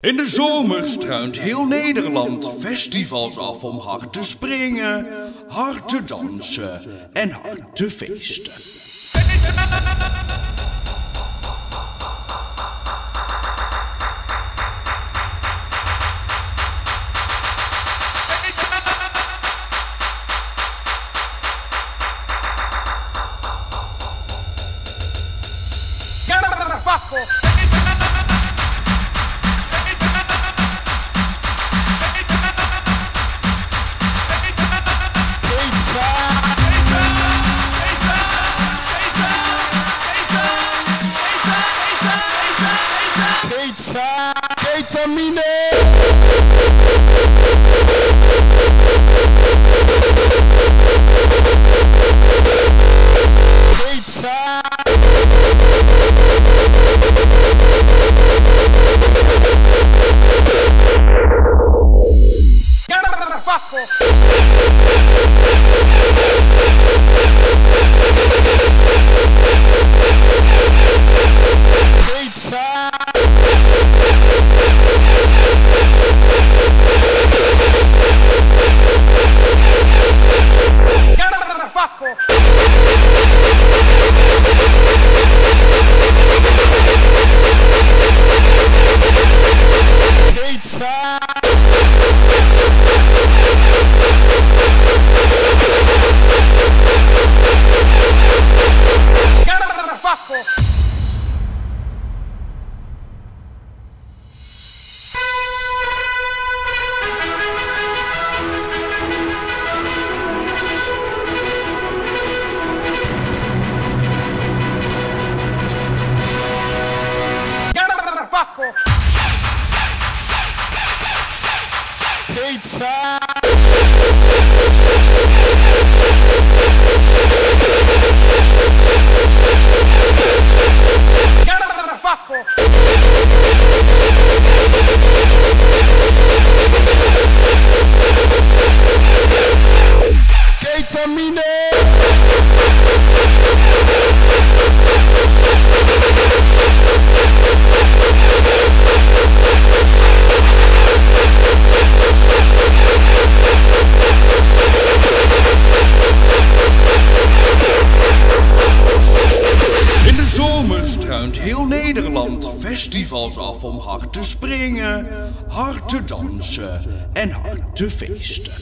In de zomer struint heel Nederland festivals af om hard te springen, hard te dansen en hard te feesten. Determination Great time. Festivals af om hard te springen, hard te dansen en hard te feesten.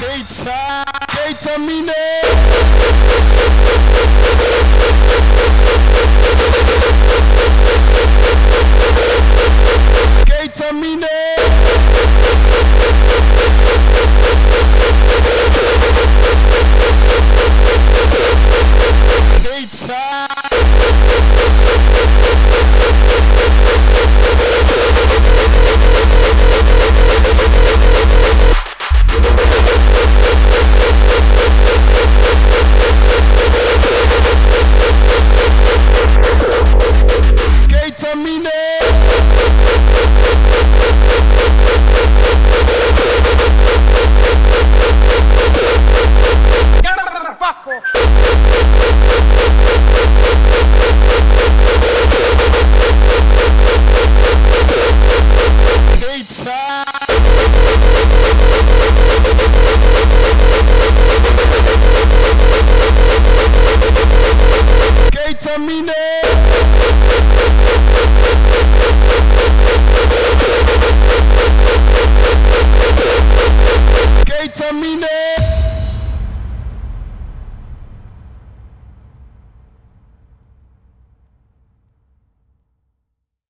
Keita. Keitamine. Keitamine.